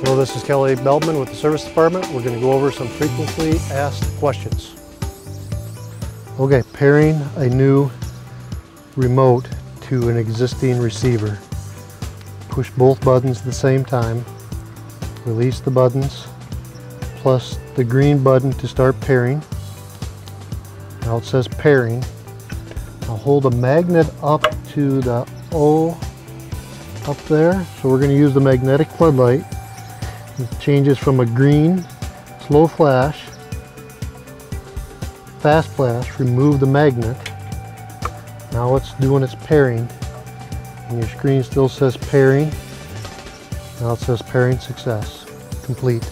Hello, this is Kelly Beltman with the Service Department. We're going to go over some frequently asked questions. Okay, pairing a new remote to an existing receiver. Push both buttons at the same time. Release the buttons, plus the green button to start pairing. Now it says pairing. I'll hold a magnet up to the O up there. So we're going to use the magnetic floodlight. It changes from a green slow flash, fast flash, remove the magnet. Now it's doing its pairing. And your screen still says pairing. Now it says pairing success, complete.